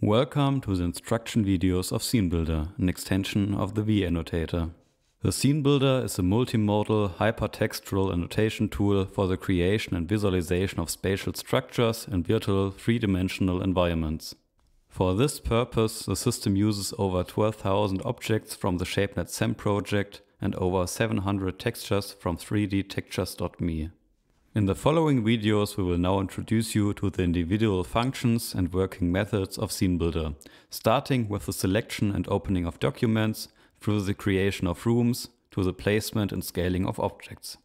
Welcome to the instruction videos of SceneBuilder, an extension of the VAnnotator. The SceneBuilder is a multimodal hypertextual annotation tool for the creation and visualization of spatial structures in virtual three-dimensional environments. For this purpose, the system uses over 12,000 objects from the ShapeNetSem project and over 700 textures from 3dtextures.me. In the following videos, we will now introduce you to the individual functions and working methods of SceneBuilder, starting with the selection and opening of documents, through the creation of rooms, to the placement and scaling of objects.